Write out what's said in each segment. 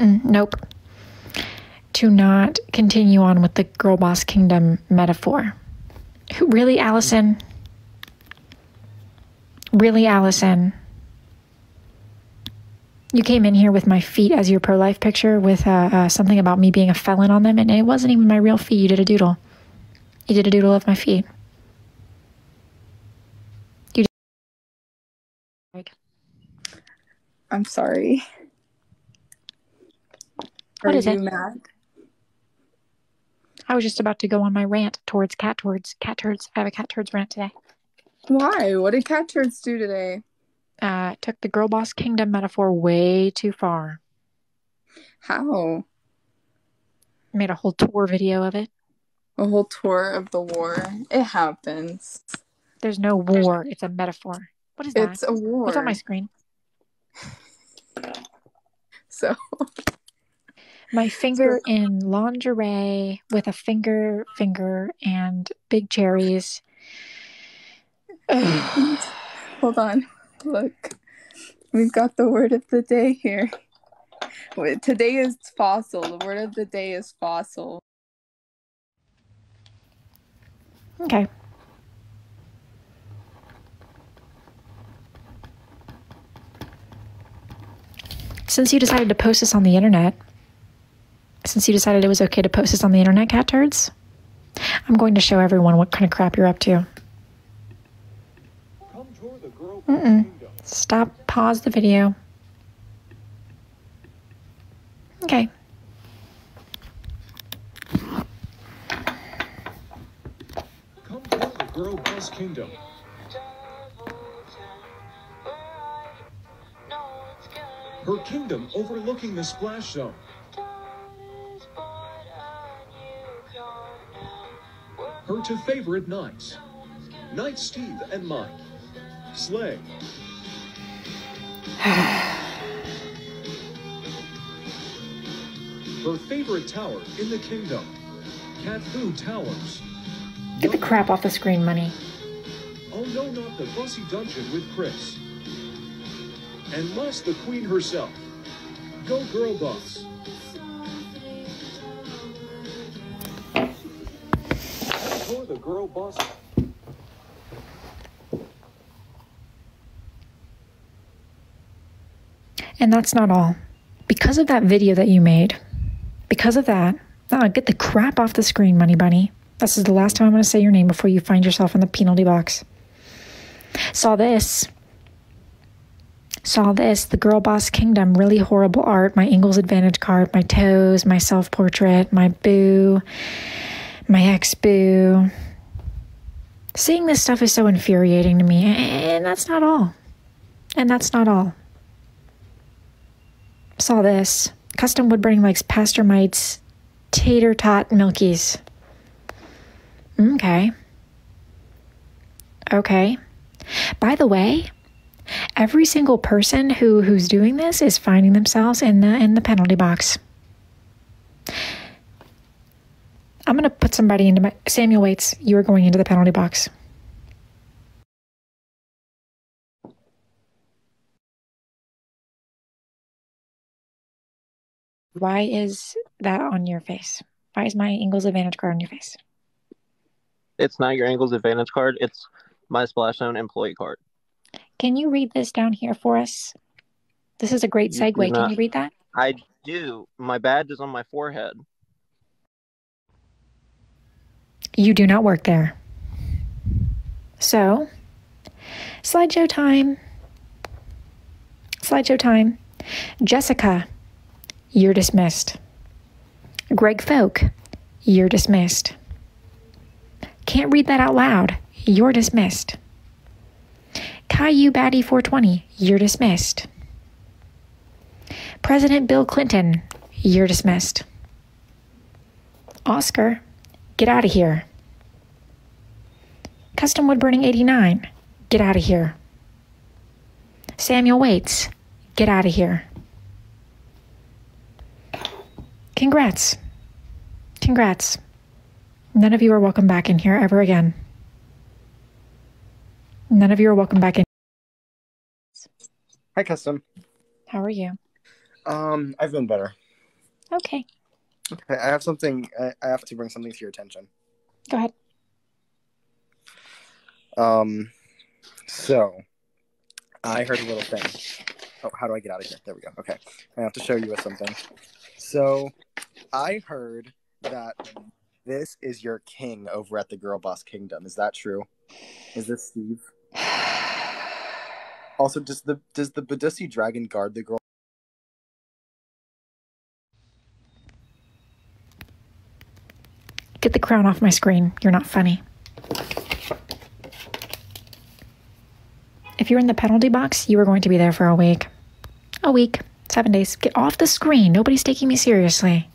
Mm-mm, nope. To not continue on with the girl boss kingdom metaphor. Really, Allison? Really, Allison? You came in here with my feet as your pro life picture with uh, uh, something about me being a felon on them, and it wasn't even my real feet. You did a doodle. You did a doodle of my feet. You did. I'm sorry. What Are is you it? mad? I was just about to go on my rant towards cat turds. Cat turds. I have a cat turds rant today. Why? What did cat turds do today? Uh, took the girl boss kingdom metaphor way too far. How? Made a whole tour video of it. A whole tour of the war. It happens. There's no war. It's a metaphor. What is that? It's a war. What's on my screen? So My finger in lingerie with a finger finger and big cherries. Hold on. Look. We've got the word of the day here. Today is fossil. The word of the day is fossil. okay. Since you decided to post this on the internet, since you decided it was okay to post this on the internet, cat turds, I'm going to show everyone what kind of crap you're up to. Girl Mm-mm. Stop, pause the video. Okay. Come tour the girl kingdom. Her kingdom overlooking the splash zone. Two favorite knights. Knight Steve and Mike. Slay. Her favorite tower in the kingdom. Cat Towers. Get the crap off the screen, money. Oh no, not the fussy dungeon with Chris. And Les the queen herself. Go girl boss. That's not all. Because of that video that you made, because of that, ah, get the crap off the screen, Money Bunny. This is the last time I'm going to say your name before you find yourself in the penalty box. Saw this. Saw this. The Girl Boss Kingdom. Really horrible art. My Ingles Advantage card. My toes. My self portrait. My boo. My ex boo. Seeing this stuff is so infuriating to me. And that's not all. And that's not all saw this. Custom wood burning likes pastor mites, tater tot milkies. Okay. Okay. By the way, every single person who who's doing this is finding themselves in the in the penalty box. I'm gonna put somebody into my Samuel Waits. You are going into the penalty box. Why is that on your face? Why is my Ingles Advantage card on your face? It's not your Ingles Advantage card. It's my Splash Zone employee card. Can you read this down here for us? This is a great You segue. Can not- you read that? I do. My badge is on my forehead. You do not work there. So, slideshow time. Slideshow time. Jessica, you're dismissed. Greg Folk, you're dismissed. Can't read that out loud. You're dismissed. Caillou Batty 420, you're dismissed. President Bill Clinton, you're dismissed. Oscar, get out of here. Custom Wood Burning 89, get out of here. Samuel Waits, get out of here. Congrats. Congrats. None of you are welcome back in here ever again. None of you are welcome back in. Hi, Custom. How are you? Um, I've been better. Okay, Okay, I have something. I, I have to bring something to your attention. go ahead. Um, so I heard a little thing. Oh, how do I get out of here? There we go. Okay, I have to show you something. So I heard that this is your king over at the Girl Boss Kingdom. Is that true? Is this Steve? Also, does the does the Badussi dragon guard the girl? Get the crown off my screen. You're not funny. If you're in the penalty box, you are going to be there for a week. A week. Seven days. Get off the screen. Nobody's taking me seriously.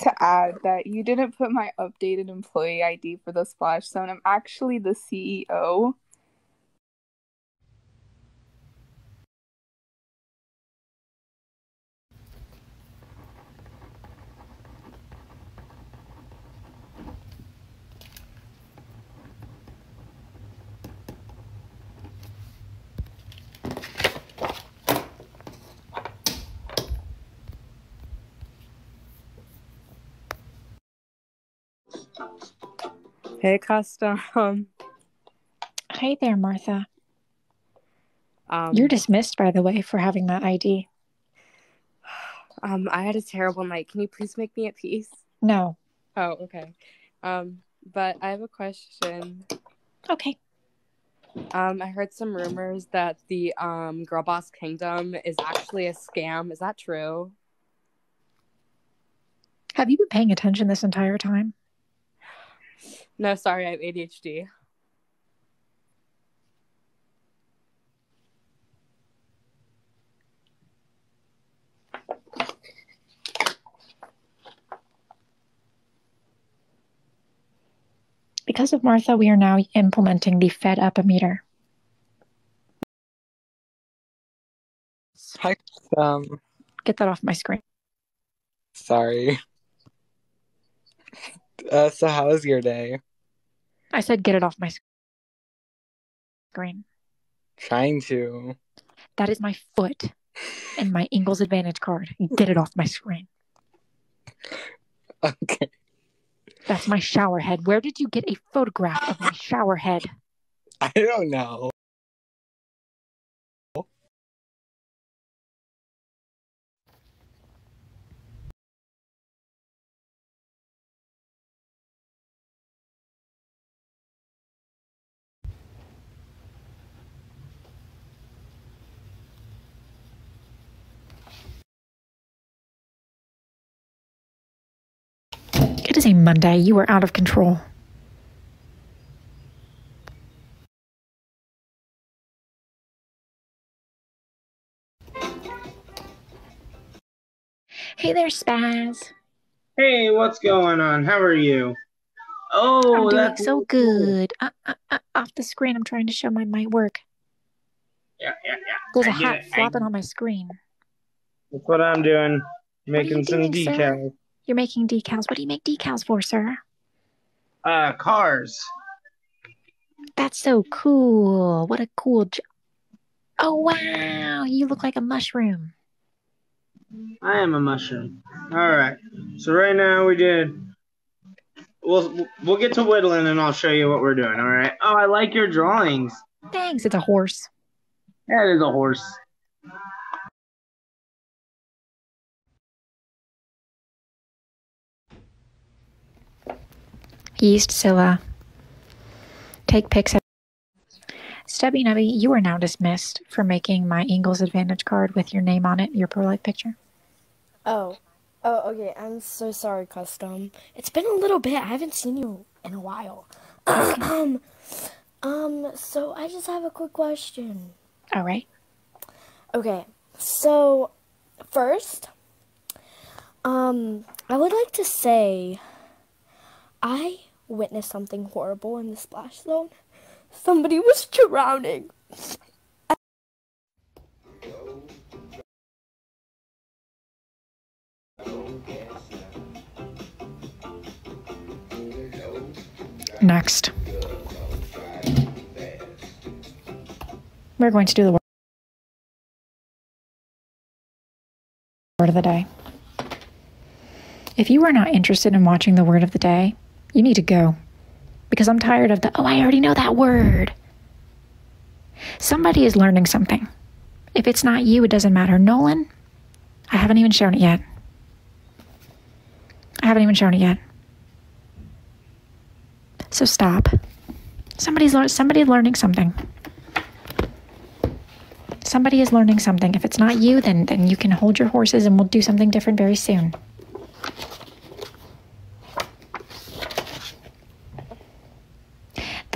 To add that you didn't put my updated employee ID for the splash zone. I'm actually the CEO. Hey, custom. Hey there, Martha. Um, You're dismissed, by the way, for having that ID. um, I had a terrible night. Can you please make me at peace? No. Oh, okay. Um, but I have a question. Okay. Um, I heard some rumors that the um Girl Boss Kingdom is actually a scam. Is that true? Have you been paying attention this entire time? No, sorry, I have ADHD. Because of Martha, we are now implementing the Fed Up meter. Hi, um, Get that off my screen. sorry. Uh, so how was your day? I said get it off my screen. Trying to. That is my foot and my Ingles Advantage card. Get it off my screen. Okay. That's my shower head. Where did you get a photograph of my shower head? I don't know. It is Monday. You were out of control. Hey there, Spaz. Hey, what's going on? How are you? Oh, I'm doing that's so cool. good. Uh, uh, uh, off the screen, I'm trying to show my my work. Yeah, yeah, yeah. There's a I get hat it. I- flopping on my screen. That's what I'm doing. What are you Making some doing, sir? You're making decals. What do you make decals for, sir? Uh, cars. That's so cool. What a cool job. Oh, wow. You look like a mushroom. I am a mushroom. All right. So right now we did. We'll we'll get to whittling and I'll show you what we're doing. All right. Oh, I like your drawings. Thanks. It's a horse. That is a horse. Yeast Scylla. Take pics. Of- Stubby Nubby, you are now dismissed for making my Ingles Advantage card with your name on it, your pro life picture. Oh. Oh, okay. I'm so sorry, Custom. It's been a little bit. I haven't seen you in a while. um, um, so I just have a quick question. All right. Okay. So, first, um, I would like to say I witnessed something horrible in the splash zone. Somebody was drowning. Next. We're going to do the word of the day. If you are not interested in watching the word of the day, you need to go. Because I'm tired of the, oh, I already know that word. Somebody is learning something. If it's not you, it doesn't matter. Nolan, I haven't even shown it yet. I haven't even shown it yet. So stop. Somebody's somebody learning something. Somebody is learning something. If it's not you, then then you can hold your horses and we'll do something different very soon.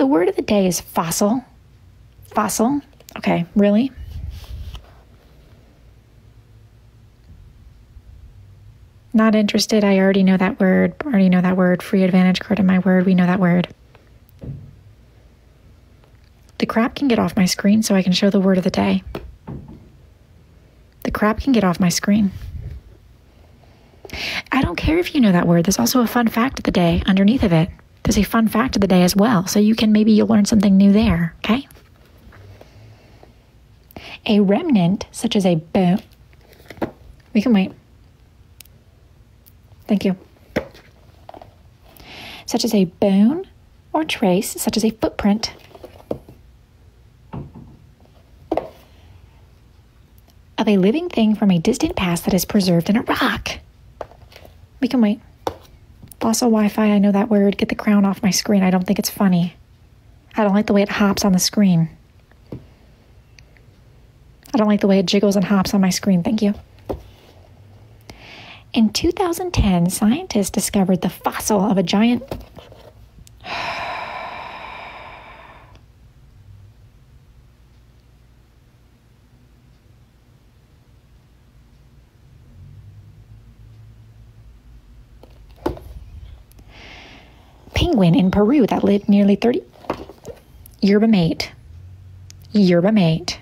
The word of the day is fossil. Fossil. Okay, really? Not interested. I already know that word. Already know that word. Free advantage card in my word. We know that word. The crap can get off my screen so I can show the word of the day. The crap can get off my screen. I don't care if you know that word. There's also a fun fact of the day underneath of it. There's a fun fact of the day as well. So you can maybe you'll learn something new there, okay? A remnant, such as a bone. We can wait. Thank you. Such as a bone or trace, such as a footprint. Of a living thing from a distant past that is preserved in a rock. We can wait. Fossil Wi Fi, I know that word. Get the crown off my screen. I don't think it's funny. I don't like the way it hops on the screen. I don't like the way it jiggles and hops on my screen. Thank you. In 2010, scientists discovered the fossil of a giant. Penguin in Peru that lived nearly 30. Yerba mate. Yerba mate.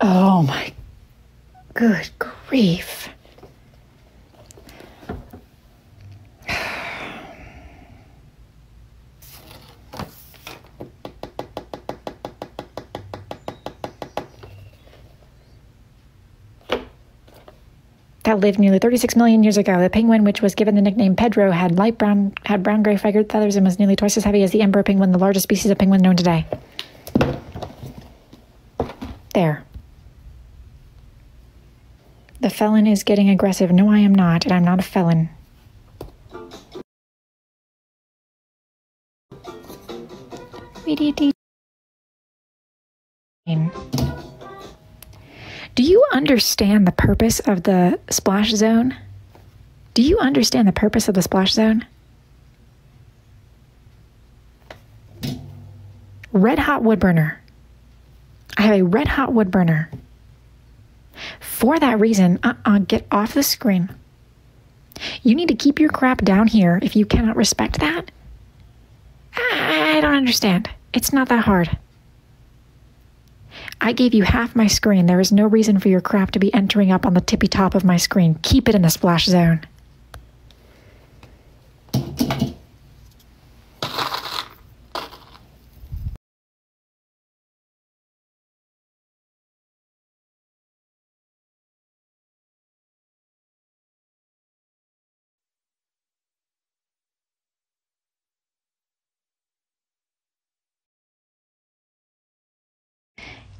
Oh my good grief. That lived nearly 36 million years ago. The penguin, which was given the nickname Pedro, had light brown, had brown gray feathered feathers and was nearly twice as heavy as the emperor penguin, the largest species of penguin known today. There. The felon is getting aggressive. No, I am not, and I'm not a felon. Do you understand the purpose of the splash zone? Do you understand the purpose of the splash zone? Red hot wood burner. I have a red hot wood burner. For that reason, uh uh get off the screen. You need to keep your crap down here if you cannot respect that. I don't understand. It's not that hard. I gave you half my screen. There is no reason for your crap to be entering up on the tippy top of my screen. Keep it in the splash zone.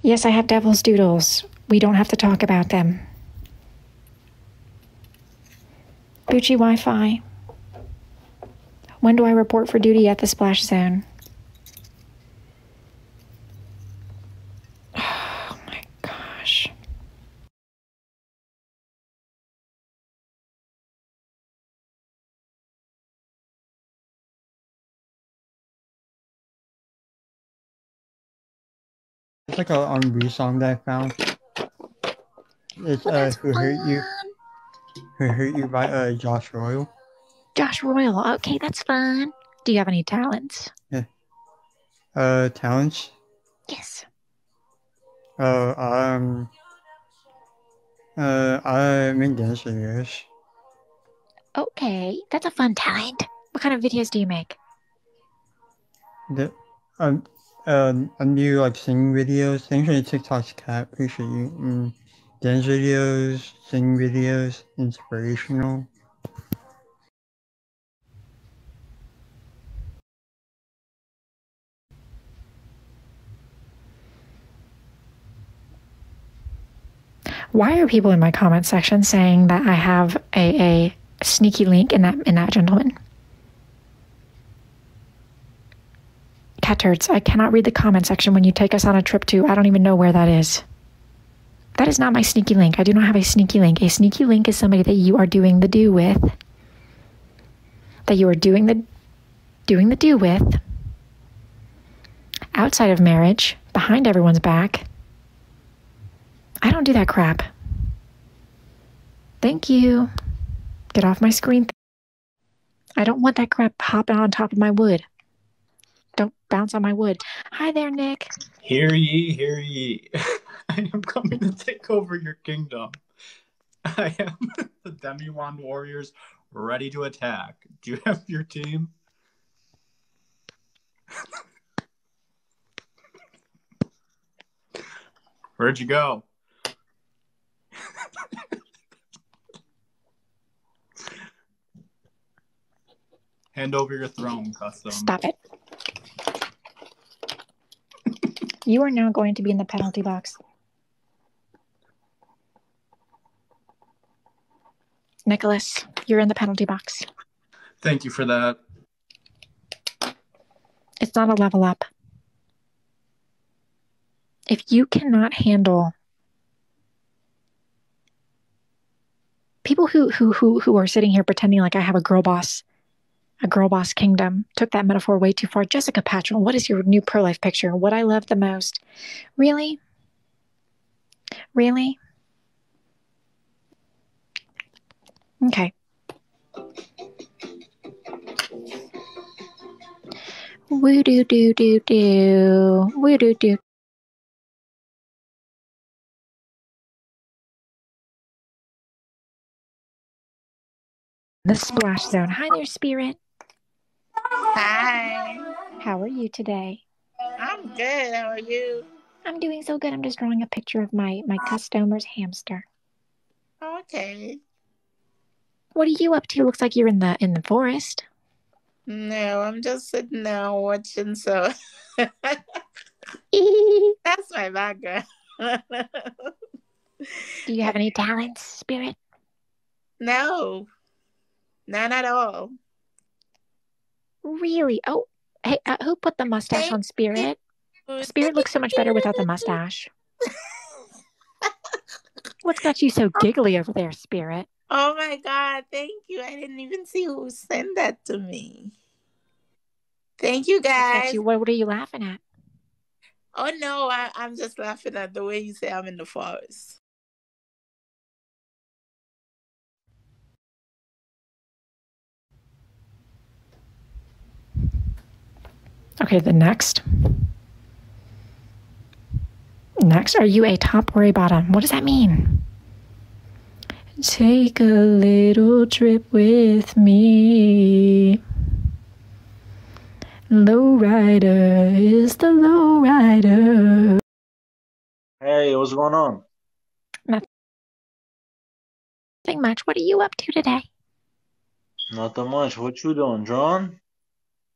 Yes, I have devil's doodles. We don't have to talk about them. Bucci Wi Fi. When do I report for duty at the splash zone? Oh my gosh. It's like a R&B song that I found. It's uh, "Who Hurt You." Who Hurt You by uh Josh Royal. Josh Royal. Okay, that's fun. Do you have any talents? Yeah. Uh, talents. Yes. Uh, um. Uh, I'm in dancing. Yes. Okay, that's a fun talent. What kind of videos do you make? The um, um, a new like singing videos. Thanks for the TikToks, cat. Appreciate you. Mm, dance videos, singing videos, inspirational. Why are people in my comment section saying that I have a, a sneaky link in that in that gentleman? Cat turds, I cannot read the comment section when you take us on a trip to I don't even know where that is. That is not my sneaky link. I do not have a sneaky link. A sneaky link is somebody that you are doing the do with. That you are doing the doing the do with outside of marriage, behind everyone's back. I don't do that crap. Thank you. Get off my screen. I don't want that crap hopping on top of my wood. Don't bounce on my wood. Hi there, Nick. Hear ye, hear ye. I am coming to take over your kingdom. I am the Demiwan warriors ready to attack. Do you have your team? Where'd you go? Hand over your throne, custom. Stop it. You are now going to be in the penalty box. Nicholas, you're in the penalty box. Thank you for that. It's not a level up. If you cannot handle people who who who who are sitting here pretending like I have a girl boss, a girl boss kingdom, took that metaphor way too far. Jessica Patrol, what is your new pro life picture? What I love the most? Really? Really? Okay. Woo doo doo doo doo. Woo doo doo. The splash zone. Hi there, Spirit. Hi. How are you today? I'm good. How are you? I'm doing so good. I'm just drawing a picture of my my customer's hamster. Okay. What are you up to? Looks like you're in the in the forest. No, I'm just sitting there watching. So that's my background. Do you have any talents, Spirit? no, none at all. Really? Oh, hey, uh, who put the mustache on Spirit? Spirit looks so much better without the mustache. What's got you so giggly over there, Spirit? Oh my God! Thank you. I didn't even see who sent that to me. Thank you, guys. you? What, what are you laughing at? Oh no, I, I'm just laughing at the way you say I'm in the forest. Okay, the next. Next, are you a top or a bottom? What does that mean? Take a little trip with me. Lowrider is the lowrider. Hey, what's going on? Nothing much. What are you up to today? Not Nothing much. What you doing, John?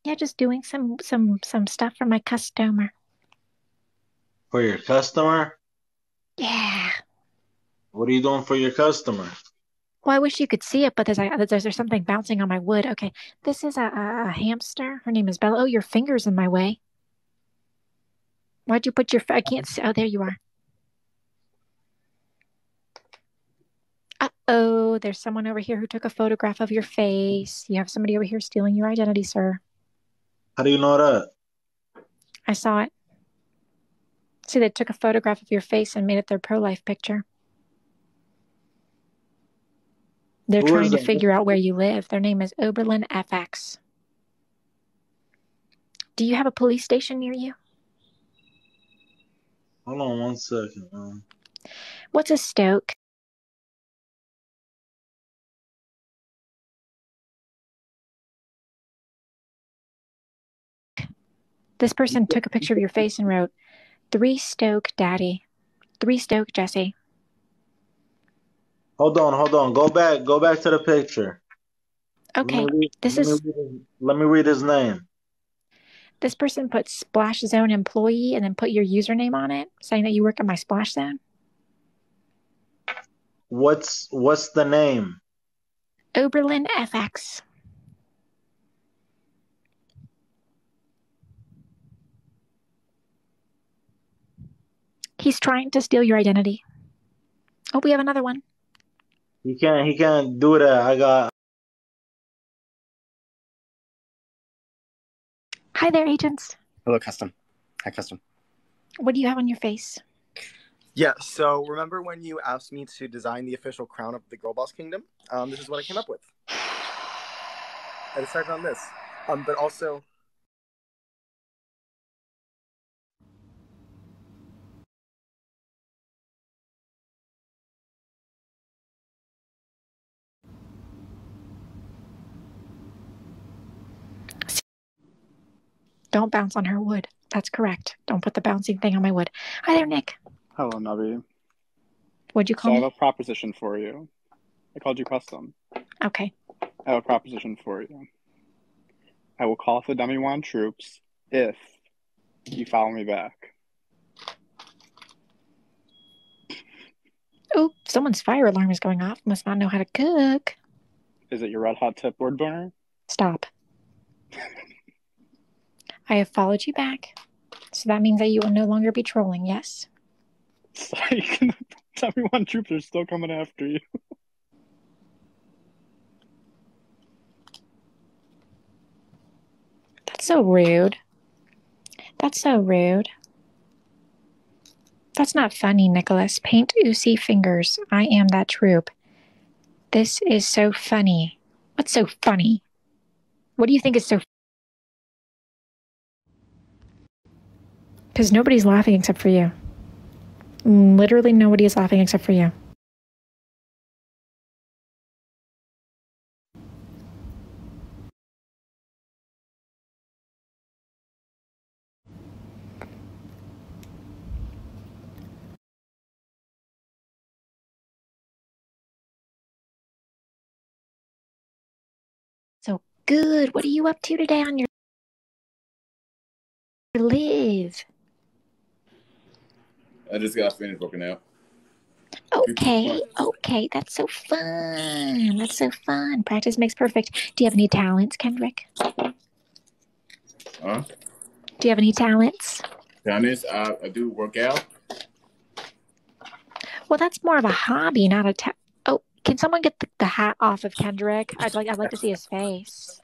Yeah, just doing some some some stuff for my customer. For your customer? Yeah. What are you doing for your customer? Well, I wish you could see it, but there's a, there's, there's something bouncing on my wood. Okay, this is a, a, a hamster. Her name is Bella. Oh, your finger's in my way. Why'd you put your? I can't see. Oh, there you are. Uh oh, there's someone over here who took a photograph of your face. You have somebody over here stealing your identity, sir. How do you know that? I saw it. See, they took a photograph of your face and made it their pro life picture. They're Who trying to that? figure out where you live. Their name is Oberlin FX. Do you have a police station near you? Hold on one second, man. What's a stoke? This person took a picture of your face and wrote, Three Stoke Daddy. Three Stoke Jesse. Hold on, hold on. Go back. Go back to the picture. Okay, read, this let is Me read let me read his name. this person put Splash Zone employee and then put your username on it, saying that you work at my Splash Zone. What's what's the name? Oberlin FX. He's trying to steal your identity. Oh, we have another one. He can't. He can't do that. I got. Hi there, agents. Hello, custom. Hi, custom. What do you have on your face? Yeah. So remember when you asked me to design the official crown of the Girl Boss Kingdom? Um, this is what I came up with. I decided on this. Um, but also. Don't bounce on her wood. That's correct. Don't put the bouncing thing on my wood. Hi there, Nick. Hello, Navi. What'd you So call I have a proposition for you. I called you custom. Okay. I have a proposition for you. I will call off the Demiwan troops if you follow me back. Oh, someone's fire alarm is going off. Must not know how to cook. Is it your red hot tip board burner? Stop. I have followed you back. So that means that you will no longer be trolling, yes? Psych. Demiwan troops are still coming after you. That's so rude. That's so rude. That's not funny, Nicholas. Paint oozy fingers. I am that troop. This is so funny. What's so funny? What do you think is so Because nobody's laughing except for you. Literally nobody is laughing except for you. So good. What are you up to today on your live? I just got finished working out. Okay, okay, that's so fun. That's so fun. Practice makes perfect. Do you have any talents, Kendrick? Huh? Do you have any talents? Honest, I, I do work out. Well, that's more of a hobby, not a ta- Oh, can someone get the, the hat off of Kendrick? I'd like I'd like to see his face.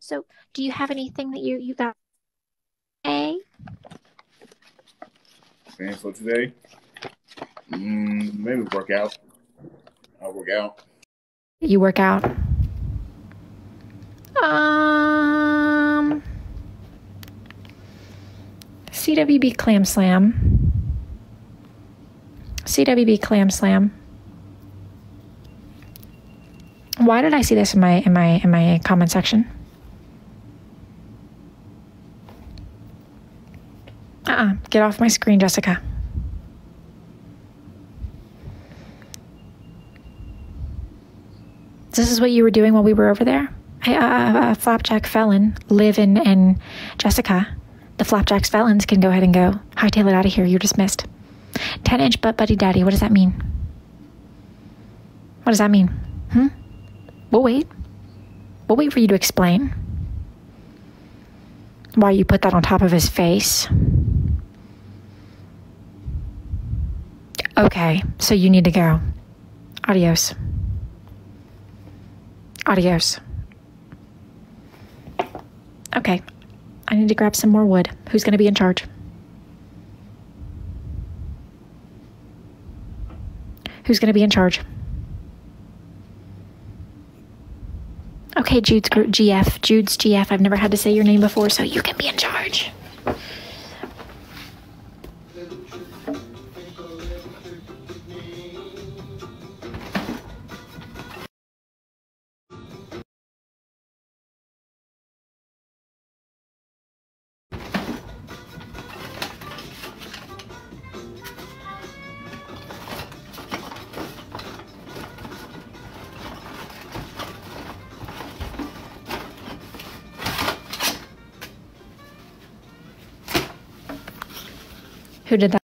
So, do you have anything that you you got? A? And for today, mm, maybe work out. I'll work out. You work out. Um. CWB Clam Slam. CWB Clam Slam. Why did I see this in my in my in my comment section? Uh-uh. Get off my screen, Jessica. This is what you were doing while we were over there? I, uh, uh, Flapjack Felon, Liv and, and Jessica. The Flapjacks Felons can go ahead and go. Hightail it out of here. You're dismissed. 10 inch butt buddy daddy. What does that mean? What does that mean? Hmm? We'll wait. We'll wait for you to explain. Why you put that on top of his face. Okay, so you need to go. Adios. Adios. Okay, I need to grab some more wood. Who's going to be in charge? Who's going to be in charge? Okay, Jude's GF. Jude's GF. I've never had to say your name before, so you can be in charge. Did that.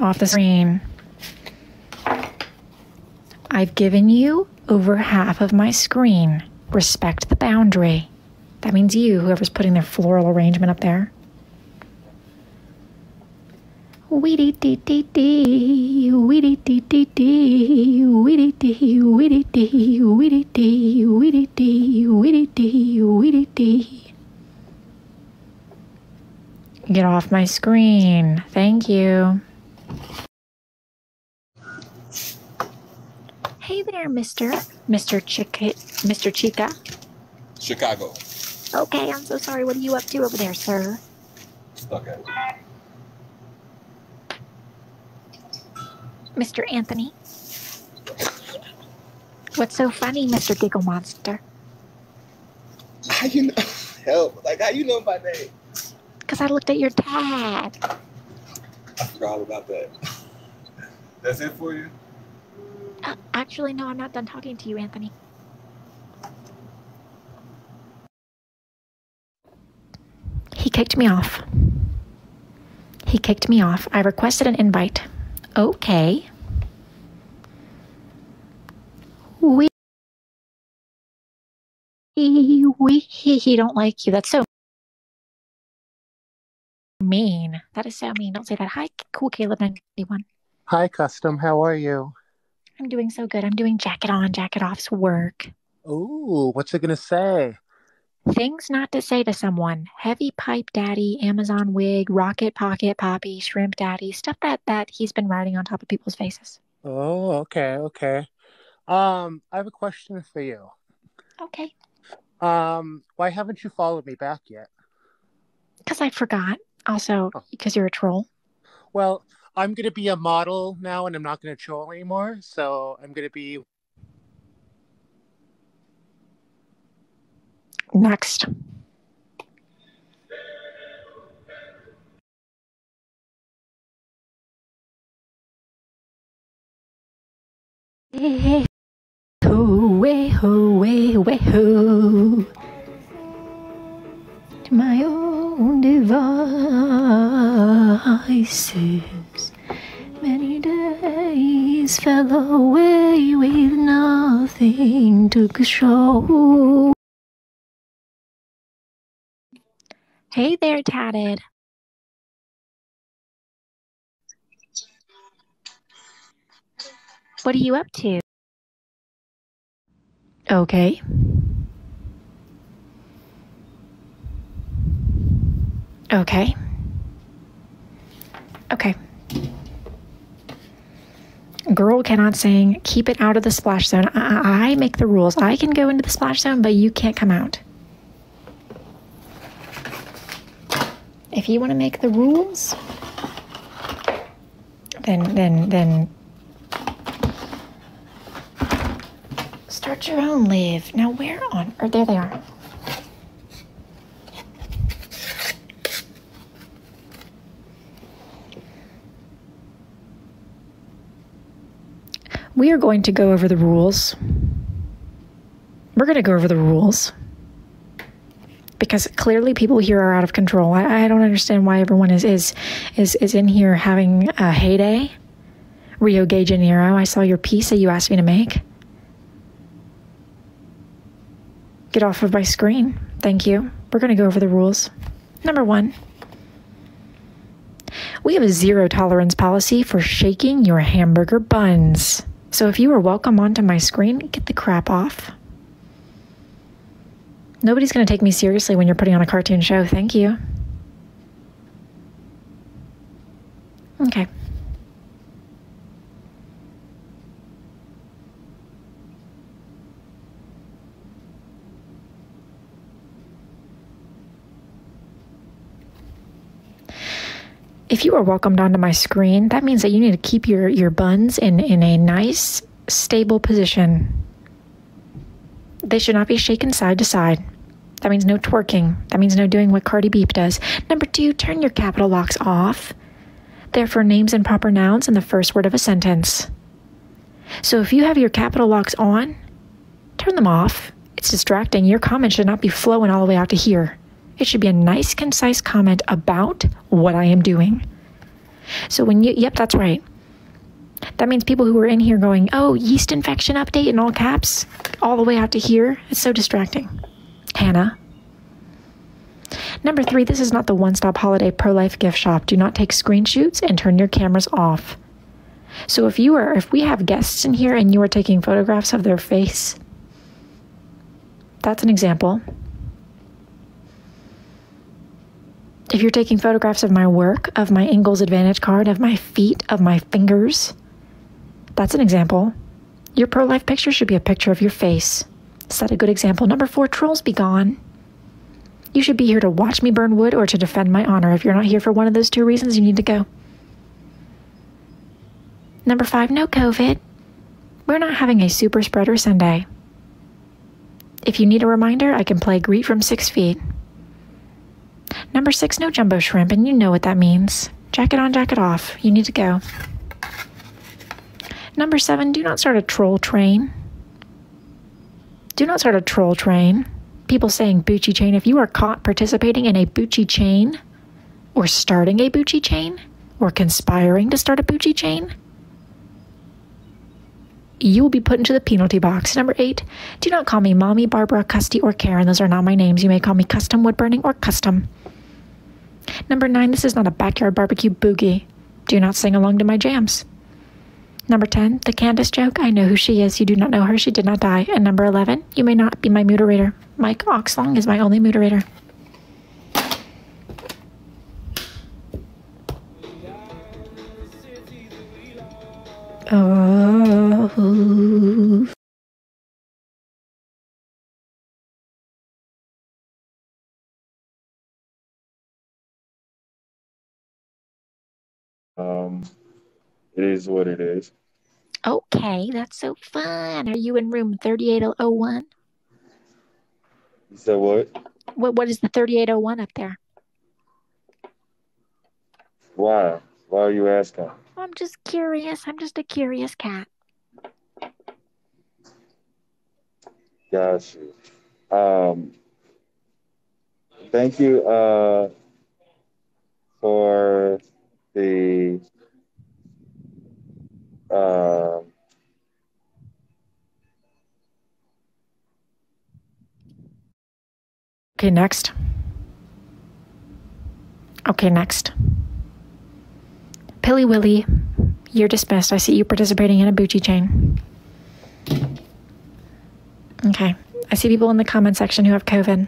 Off the screen. I've given you over half of my screen. Respect the boundary. That means you, whoever's putting their floral arrangement up there. Weedy dee dee dee, weedy dee dee dee, weedy dee, weedy dee, weedy dee, weedy dee, weedy dee, weedy dee. Get off my screen. Thank you. Hey there, Mister, Mister Chica, Mister Chica. Chicago. Okay, I'm so sorry. What are you up to over there, sir? Stuck at Mr. Anthony. What's so funny, Mr. Giggle Monster? How you know? Help! Like how you know my name? Because I looked at your tag. I forgot all about that. That's it for you? Uh, actually, no, I'm not done talking to you, Anthony. He kicked me off. He kicked me off. I requested an invite. Okay. We we he, he don't like you. That's so mean. That is so mean. Don't say that. Hi, cool Caleb ninety one. Hi, Custom. How are you? I'm doing so good. I'm doing jacket on, jacket off's work. Ooh, what's it gonna say? Things not to say to someone. Heavy pipe daddy, Amazon wig, rocket pocket poppy, shrimp daddy, stuff that that he's been writing on top of people's faces. Oh, okay, okay. Um, I have a question for you. Okay. Um, why haven't you followed me back yet? Because I forgot. Also, Oh. because you're a troll. Well, I'm gonna be a model now, and I'm not gonna troll anymore. So I'm gonna be. Next. Hey, ho, way, ho, way, way, ho. To my own devices. Many days fell away with nothing to show. Hey there, Tatted. What are you up to? Okay. Okay. Okay. Girl cannot sing. Keep it out of the splash zone. I, I make the rules. I can go into the splash zone, but you can't come out. If you want to make the rules, then then then start your own live. Now where on or there they are. We are going to go over the rules. We're going to go over the rules because clearly people here are out of control. I, I don't understand why everyone is is is is in here having a heyday. Rio de Janeiro, I saw your piece that you asked me to make. Get off of my screen. Thank you. We're going to go over the rules. Number one. We have a zero tolerance policy for shaking your hamburger buns. So if you are welcome onto my screen, get the crap off. Nobody's going to take me seriously when you're putting on a cartoon show. Thank you. Okay. If you are welcomed onto my screen, that means that you need to keep your, your buns in, in a nice, stable position. They should not be shaken side to side. That means no twerking. That means no doing what Cardi B does. Number two, turn your capital locks off. They're for names and proper nouns in the first word of a sentence. So if you have your capital locks on, turn them off. It's distracting. Your comment should not be flowing all the way out to here. It should be a nice, concise comment about what I am doing. So when you, yep, that's right. That means people who are in here going, oh, yeast infection update in all caps, all the way out to here. It's so distracting. Hannah. Number three, this is not the one stop holiday pro life gift shop. Do not take screenshots and turn your cameras off. So if you are, if we have guests in here and you are taking photographs of their face, that's an example. If you're taking photographs of my work, of my Ingles Advantage card, of my feet, of my fingers, that's an example. Your pro life picture should be a picture of your face. Set a good example. Number four, trolls be gone. You should be here to watch me burn wood or to defend my honor. If you're not here for one of those two reasons, you need to go. Number five, no COVID. We're not having a super spreader Sunday. If you need a reminder, I can play Greet from six feet. Number six, no jumbo shrimp, and you know what that means. Jacket on, jacket off. You need to go. Number seven, do not start a troll train. Do not start a troll train. People saying Bucci chain. If you are caught participating in a Bucci chain, or starting a Bucci chain, or conspiring to start a Bucci chain, you will be put into the penalty box. Number eight, do not call me Mommy, Barbara, Custy, or Karen. Those are not my names. You may call me Custom Wood Burning or Custom. Number nine, this is not a backyard barbecue boogie. Do not sing along to my jams. Number 10, the Candace joke. I know who she is. You do not know her. She did not die. And number 11, you may not be my moderator. Mike Oxlong is my only moderator. Oh. Um, it is what it is. Okay, that's so fun. Are you in room 3801? You said what? What what is the 3801 up there? Why? Why are you asking? I'm just curious. I'm just a curious cat. Got you. Um, thank you uh, for the uh, Okay, next. Okay, next. Pilly Willy, you're dismissed. I see you participating in a Bucci chain. Okay. I see people in the comment section who have COVID.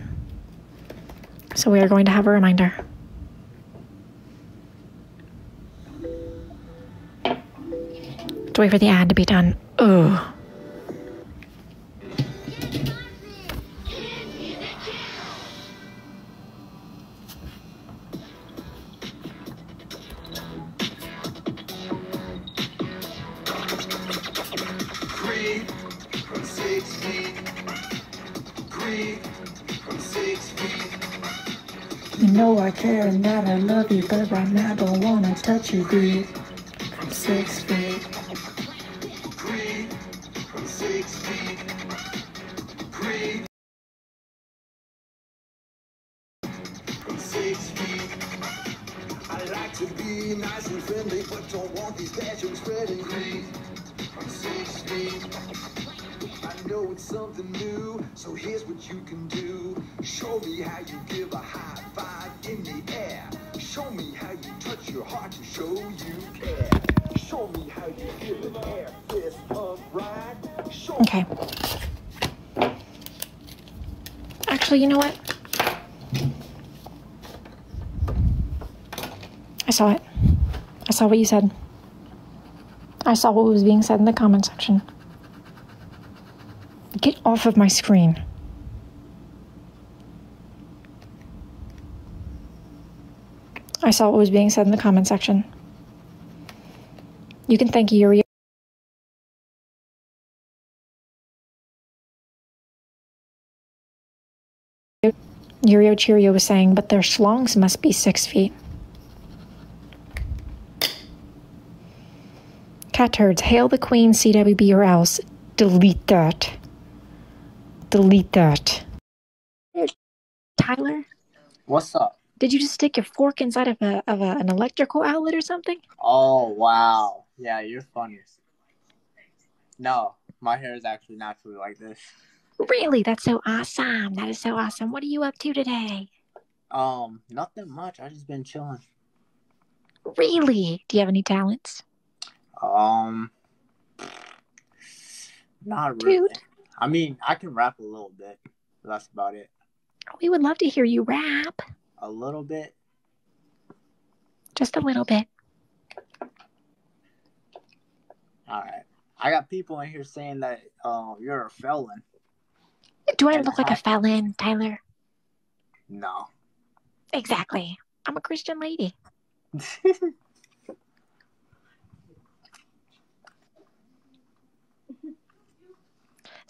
So we are going to have a reminder. Let's wait for the ad to be done. Ugh. Saw what you said. I saw what was being said in the comment section. Get off of my screen. I saw what was being said in the comment section. You can thank Yuri. Yurio Cheerio was saying, but their schlongs must be six feet. Cat turds, hail the queen, CWB or else. Delete that. Delete that. Tyler, What's up? Did you just stick your fork inside of a of a, an electrical outlet or something? Oh wow. Yeah, you're funny. No, my hair is actually naturally like this. Really? That's so awesome. That is so awesome. What are you up to today? Um, nothing much. I just been chilling. Really? Do you have any talents? Um, not really. I mean, I can rap a little bit. But that's about it. We would love to hear you rap. A little bit. Just a little bit. All right. I got people in here saying that um you're a felon. Do I look like a felon, Tyler? No. Exactly. I'm a Christian lady.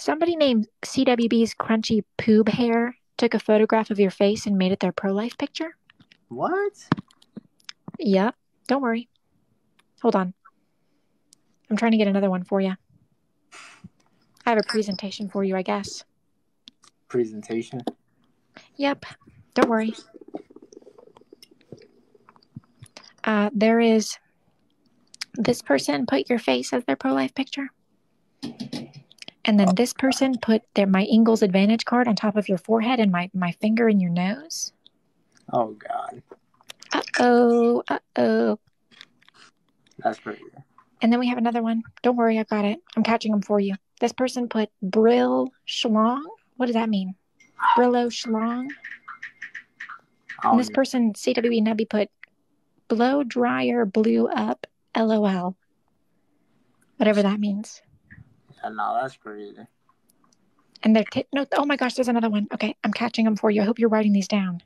Somebody named CWB's Crunchy Poob Hair took a photograph of your face and made it their pro life picture. What? Yep. Don't worry. Hold on. I'm trying to get another one for you. I have a presentation for you, I guess. Presentation. Yep. Don't worry. Uh, there is this person put your face as their pro life picture. And then this person put their my Ingles Advantage card on top of your forehead and my, my finger in your nose. Oh God. Uh oh. Uh oh. That's pretty good. And then we have another one. Don't worry, I've got it. I'm catching them for you. This person put Brill Schlong. What does that mean? Brillo Schlong. Oh, And this person, CWB Nubby, put blow dryer blew up LOL. Whatever that means. Yeah, now that's good. And they're t- no. Oh my gosh, there's another one. Okay, I'm catching them for you. I hope you're writing these down.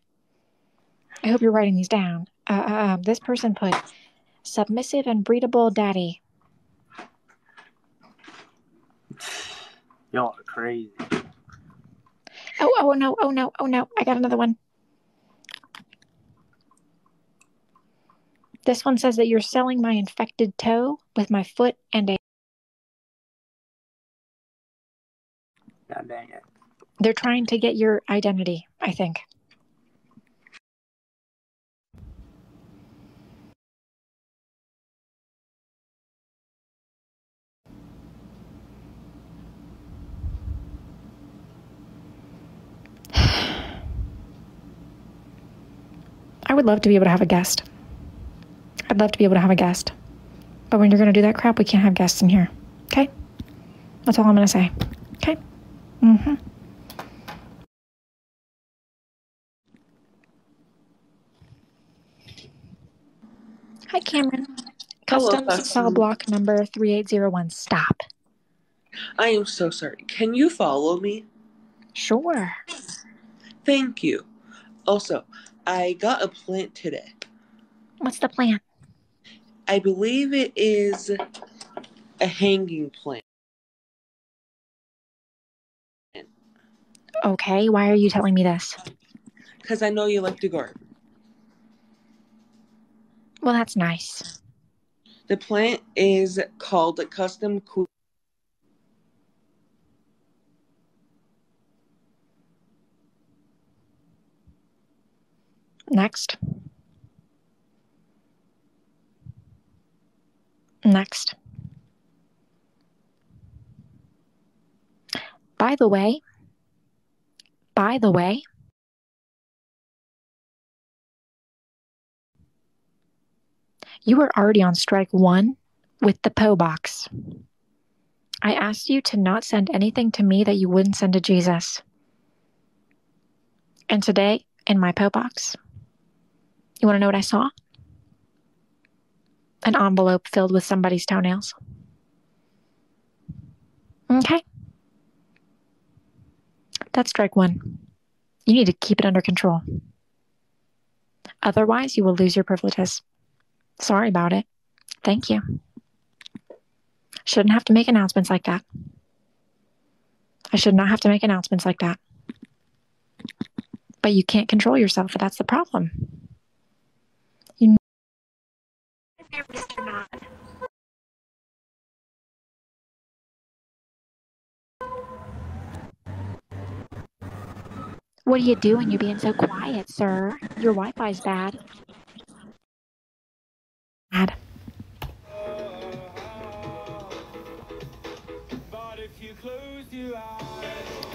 I hope you're writing these down. Uh, uh, um, this person put submissive and breedable daddy. Y'all are crazy. Oh, oh no, oh no, oh no. I got another one. This one says that you're selling my infected toe with my foot and a. God dang it. They're trying to get your identity, I think. I would love to be able to have a guest. I'd love to be able to have a guest. But when you're going to do that crap, we can't have guests in here. Okay? That's all I'm going to say. Okay? Mm hmm. Hi, Cameron. Hello, Custom cell block number 3801. Stop. I am so sorry. Can you follow me? Sure. Thank you. Also, I got a plant today. What's the plant? I believe it is a hanging plant. Okay, why are you telling me this? Because I know you like to garden. Well, that's nice. The plant is called Custom Cool. Next. Next. By the way, by the way, you were already on strike one with the PO box. I asked you to not send anything to me that you wouldn't send to Jesus. And today, in my PO box, you want to know what I saw? An envelope filled with somebody's toenails. Okay. That's strike one. You need to keep it under control. Otherwise, you will lose your privileges. Sorry about it. Thank you. Shouldn't have to make announcements like that. I should not have to make announcements like that. But you can't control yourself, that's the problem. You What are you doing? You're being so quiet, sir. Your Wi-Fi's bad. Bad.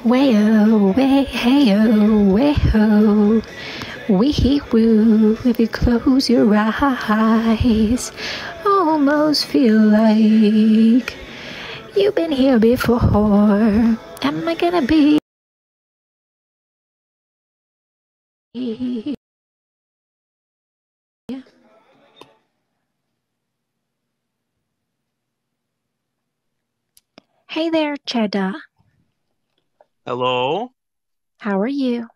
Way-oh, way, hey-oh, way-ho. Wee woo, if you close your eyes, almost feel like you've been here before. Am I gonna be? Hey there, Cheddar. Hello. How are you?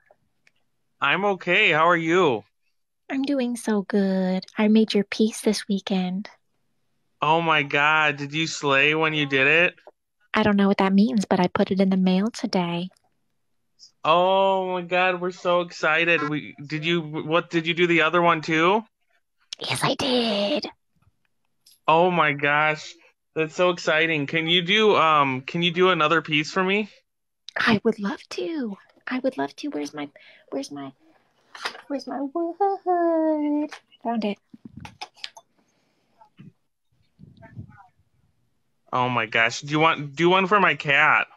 I'm okay. How are you? I'm doing so good. I made your piece this weekend. Oh my God, did you slay when you did it? I don't know what that means, but I put it in the mail today. Oh my God, we're so excited. We did you what did you do the other one too? Yes, I did. Oh my gosh. That's so exciting. Can you do um can you do another piece for me? I would love to. I would love to. Where's my where's my where's my wood? Found it. Oh my gosh. Do you want do one for my cat?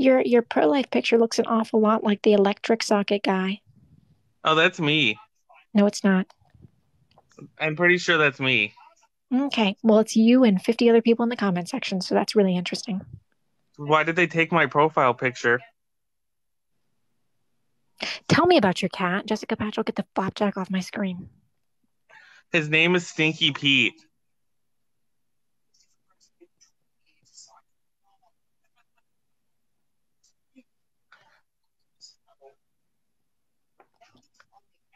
Your your pro life picture looks an awful lot like the electric socket guy. Oh, that's me. No, it's not. I'm pretty sure that's me. Okay. Well, it's you and 50 other people in the comment section, so that's really interesting. Why did they take my profile picture? Tell me about your cat. Jessica Patchell, get the flapjack off my screen. His name is Stinky Pete.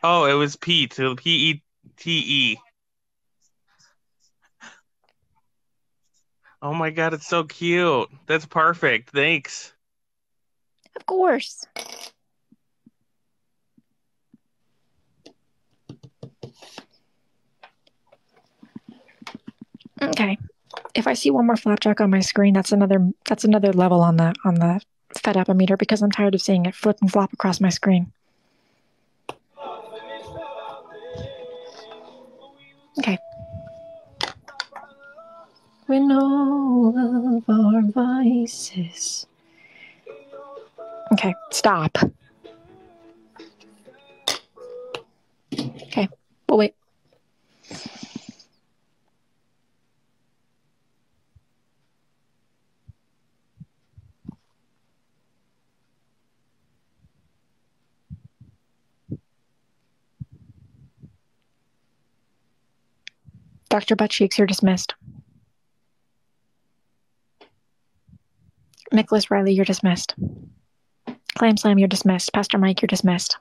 Oh, it was Pete. P E T E. Oh my God, it's so cute. That's perfect. Thanks. Of course. Okay. If I see one more flapjack on my screen, that's another that's another level on the on the fed up meter because I'm tired of seeing it flip and flop across my screen. When all of our vices. Okay, stop. Okay, we'll wait. Dr. Buttcheeks, you're dismissed. Nicholas Riley, you're dismissed. Clam Slam, you're dismissed. Pastor Mike, you're dismissed.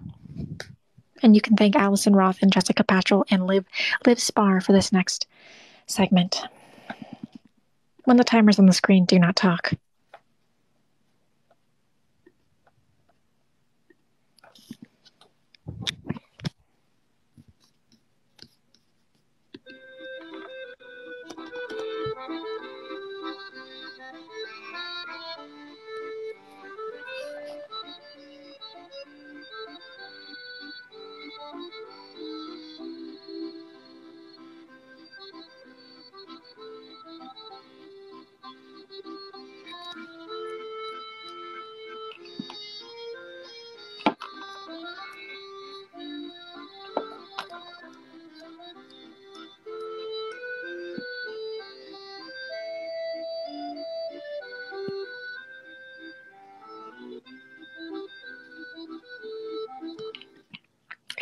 And you can thank Allison Roth and Jessica Patchell and Liv Liv Spar for this next segment. When the timer's on the screen, do not talk.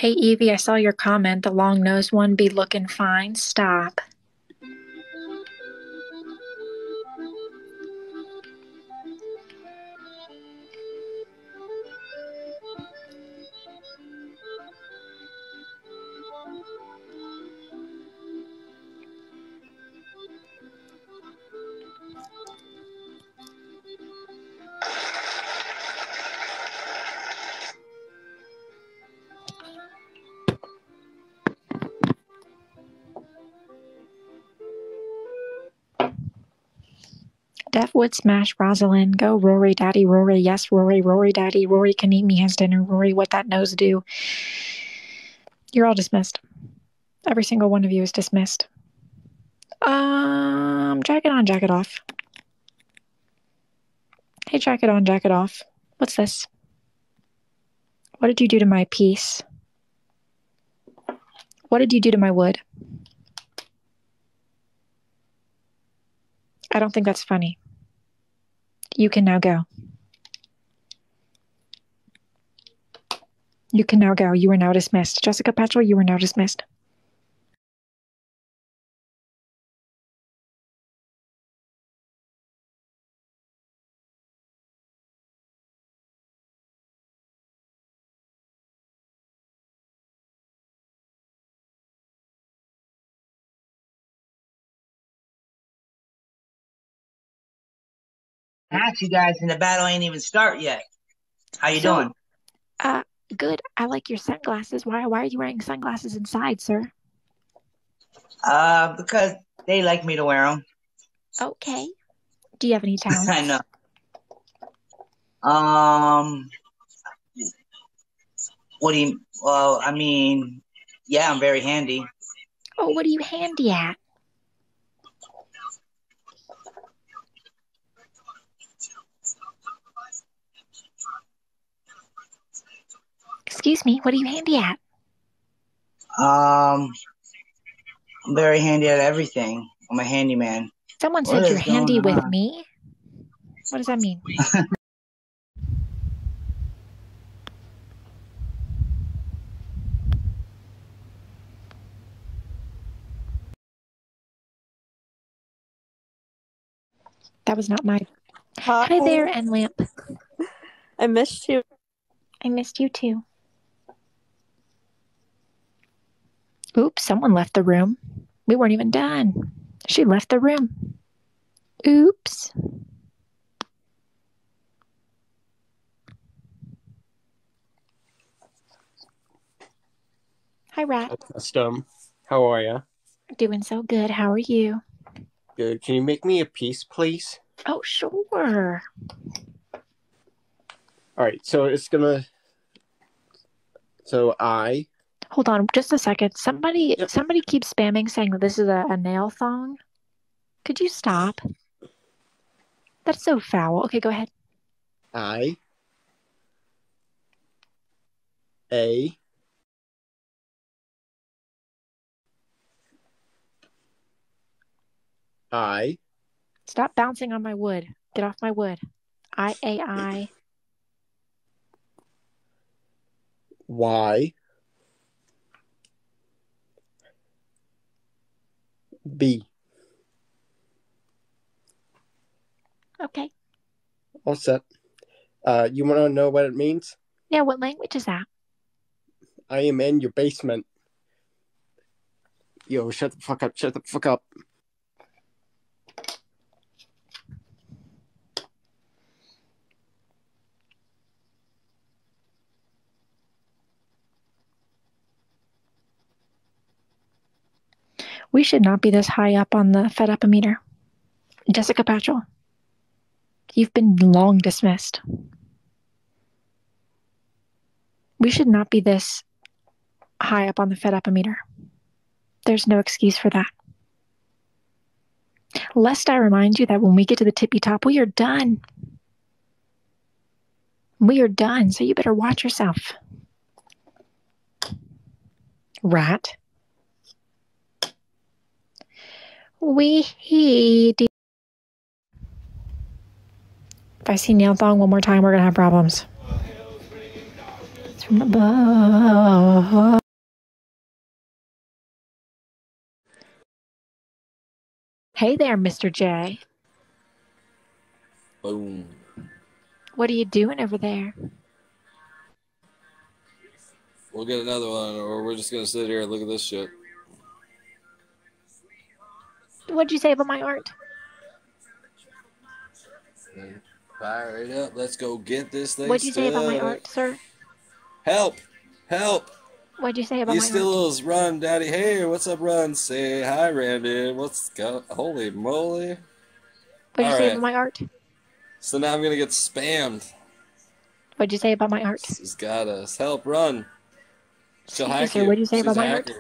Hey Evie, I saw your comment. The long nosed one be looking fine. Stop. Would smash Rosalind. Go, Rory, Daddy, Rory. Yes, Rory, Rory, Daddy. Rory can eat me his dinner. Rory, what that nose do. You're all dismissed. Every single one of you is dismissed. Um, jacket on, jacket off. Hey, jacket on, jacket off. What's this? What did you do to my piece? What did you do to my wood? I don't think that's funny. You can now go. You can now go. You are now dismissed. Jessica Petrel, you are now dismissed. Ask you guys, and the battle ain't even start yet. How you So- doing? Uh, good. I like your sunglasses. Why? Why are you wearing sunglasses inside, sir? Uh, because they like me to wear them. Okay. Do you have any talents? I know. Um, what do you? Well, I mean, yeah, I'm very handy. Oh, what are you handy at? Excuse me. What are you handy at? Um, I'm very handy at everything. I'm a handyman. Someone What said you're handy with on? me. What does that mean? That was not my. Hi. Hi there, N Lamp. I missed you. I missed you too. Oops, someone left the room. We weren't even done. She left the room. Oops. Hi, Rat. Custom. How are you? Doing so good. How are you? Good. Can you make me a piece, please? Oh, sure. All right. So it's gonna. So I. Hold on just a second. Somebody somebody keeps spamming saying that this is a, a nail thong. Could you stop? That's so foul. Okay, go ahead. I. A. I. Stop bouncing on my wood. Get off my wood. I A I. Y. B. Okay. All set. Uh, you want to know what it means? Yeah, what language is that? I am in your basement. Yo, shut the fuck up! Shut the fuck up! We should not be this high up on the fed up meter. Jessica Patchell, you've been long dismissed. We should not be this high up on the fed up meter. There's no excuse for that. Lest I remind you that when we get to the tippy top, we are done. We are done, so you better watch yourself. Rat. We If I see nail thong one more time, we're gonna have problems. It's from above. Hey there, Mr. J. Boom. What are you doing over there? We'll get another one, or we're just gonna sit here and look at this shit. What'd you say about my art? Fire it up. Let's go get this thing. What'd you say about my art, sir? Help! Help! What'd you say about You my art? You still run, daddy. Hey, what's up, run? Say hi, Randy. What's go? Holy moly! What'd you All say right. about my art? So now I'm gonna get spammed. What'd you say about my art? She's got us. Help, run. She'll Yes, hack sir. you. What'd you say She's about my art?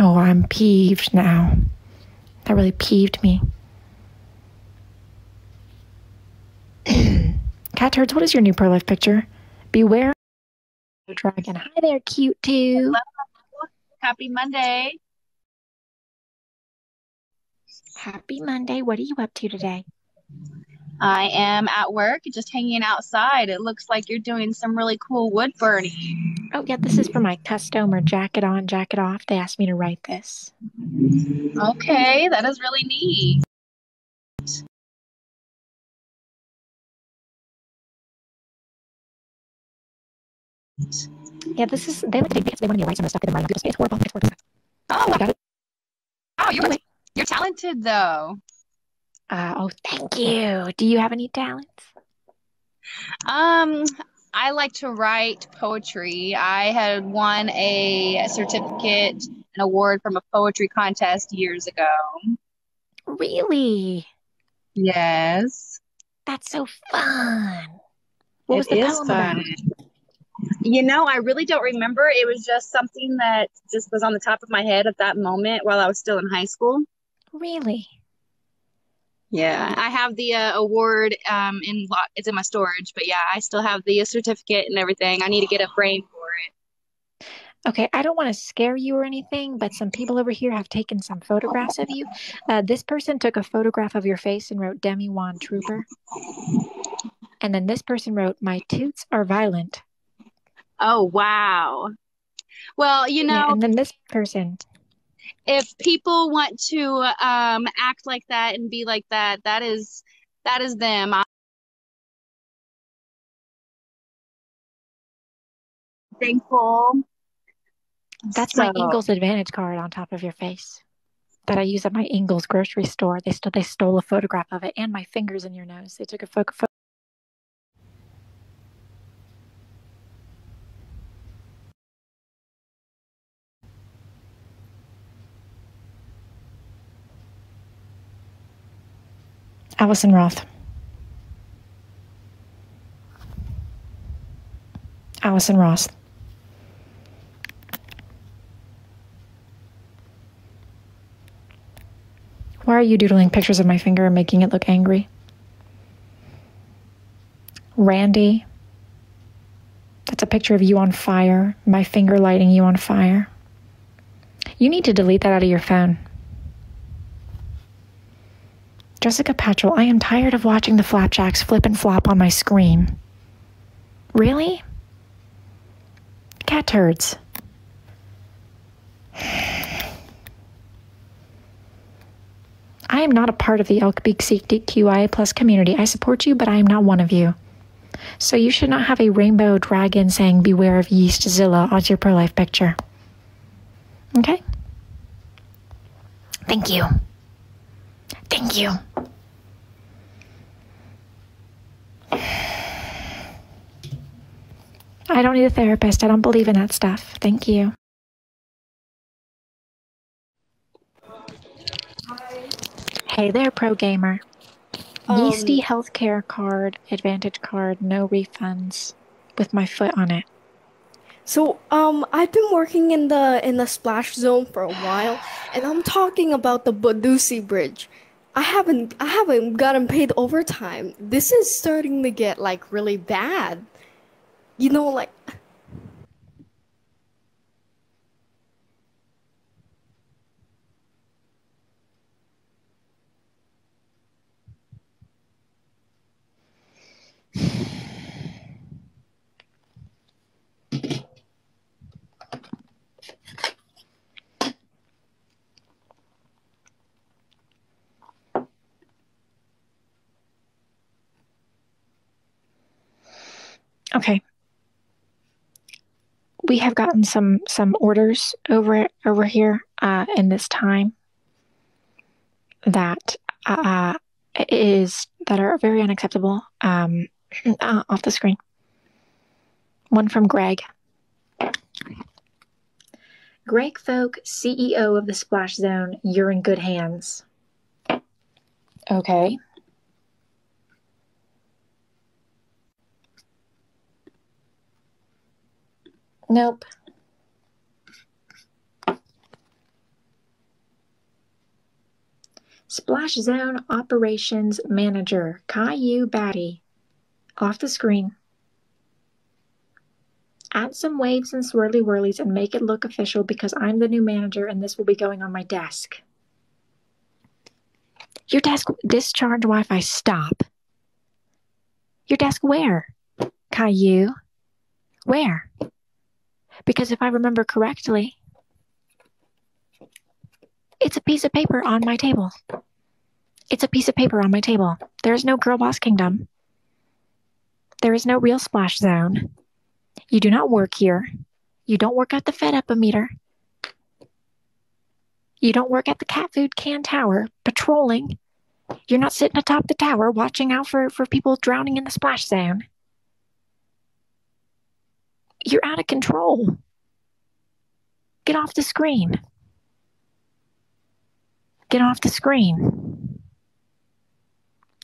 Oh, I'm peeved now. That really peeved me. Cat turds, what is your new pro life picture? Beware the dragon. Hi there, cute too. Happy Monday. Happy Monday. What are you up to today? I am at work, just hanging outside. It looks like you're doing some really cool wood burning. Oh, yeah, this is for my customer jacket on, jacket off. They asked me to write this. Okay, that is really neat. Yeah, this is, they like take because they want me to write some of the stuff write on people's. It's horrible. It's horrible. Oh, I got it. wow, you're you're talented though. Uh, oh, thank you. Do you have any talents? Um, I like to write poetry. I had won a certificate, an award from a poetry contest years ago. Really? Yes. That's so fun. What was the poem fun. about? You know, I really don't remember. It was just something that just was on the top of my head at that moment while I was still in high school. Really? Yeah, I have the uh, award um in lo- it's in my storage, but yeah, I still have the certificate and everything. I need to get a frame for it. Okay, I don't want to scare you or anything, but some people over here have taken some photographs of you. Uh, this person took a photograph of your face and wrote Demi Wan Trooper. And then this person wrote, My toots are violent. Oh, wow. Well, you know, Yeah, and then this person, if people want to um act like that and be like that, that is that is them. I'm thankful. that's my So- Ingles Advantage card on top of your face that I use at my Ingles grocery store. They stole they stole a photograph of it and my fingers in your nose. They took a photo. Allison Roth. Allison Ross. Why are you doodling pictures of my finger and making it look angry? Randy. That's a picture of you on fire, my finger lighting you on fire. You need to delete that out of your phone. Jessica Patchell, I am tired of watching the flapjacks flip and flop on my screen. Really? Cat turds. I am not a part of the LGBTQIA plus community. I support you, but I am not one of you. So you should not have a rainbow dragon saying beware of Yeastzilla on your pro life picture. Okay? Thank you. Thank you. I don't need a therapist. I don't believe in that stuff. Thank you. Hey there, pro gamer. Um, Yeasty healthcare card, advantage card, no refunds, with my foot on it. So, um, I've been working in the in the splash zone for a while, and I'm talking about the Badusi Bridge. I haven't I haven't gotten paid overtime. This is starting to get like really bad. You know, like Okay. We have gotten some some orders over over here uh, in this time that uh, is that are very unacceptable. Um, uh, off the screen. One from Greg. Greg Folk, CEO of the Splash Zone, you're in good hands. Okay. Nope. Splash Zone Operations Manager, Caillou Batty. Off the screen. Add some waves and swirly whirlies and make it look official because I'm the new manager and this will be going on my desk. Your desk discharge Wi Fi stop. Your desk where? Caillou? Where? Because if I remember correctly, it's a piece of paper on my table. It's a piece of paper on my table. There is no Girl Boss Kingdom. There is no real splash zone. You do not work here. You don't work at the Fed Up meter. You don't work at the cat food can tower patrolling. You're not sitting atop the tower watching out for, for people drowning in the splash zone. You're out of control. Get off the screen. Get off the screen.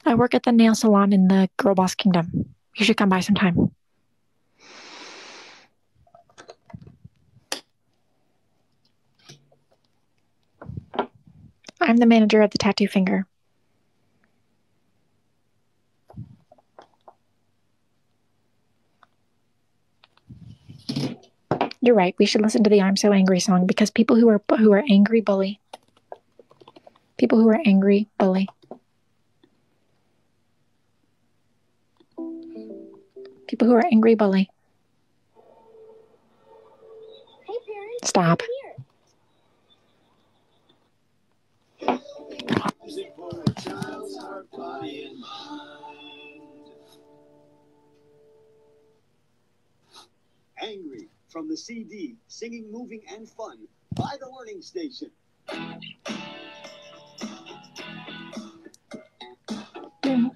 I work at the nail salon in the Girl Boss Kingdom. You should come by sometime. I'm the manager of the Tattoo Finger. You're right. We should listen to the "I'm So Angry" song because people who are who are angry bully. People who are angry bully. People who are angry bully. Stop. Angry from the CD, singing, moving, and fun by the Learning Station. Do,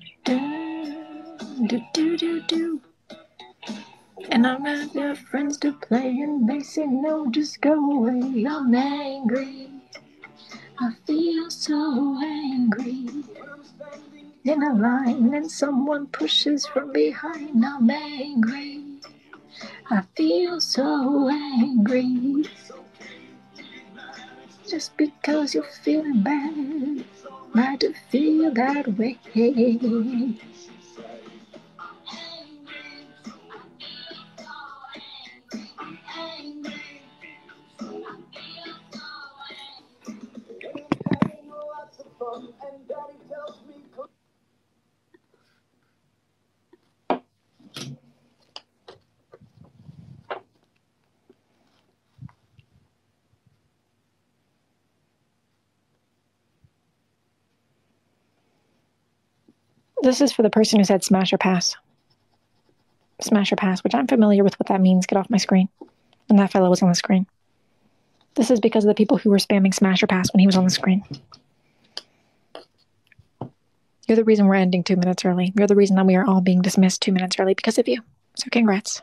do, do, do. And I'm not your friends to play, and they say no, just go away. I'm angry. I feel so angry. In a line, and someone pushes from behind. I'm angry. I feel so angry. Just because you're feeling bad, to feel that way. This is for the person who said smash or pass. Smash or pass, which I'm familiar with what that means. Get off my screen. And that fellow was on the screen. This is because of the people who were spamming smash or pass when he was on the screen. You're the reason we're ending two minutes early. You're the reason that we are all being dismissed two minutes early because of you. So congrats.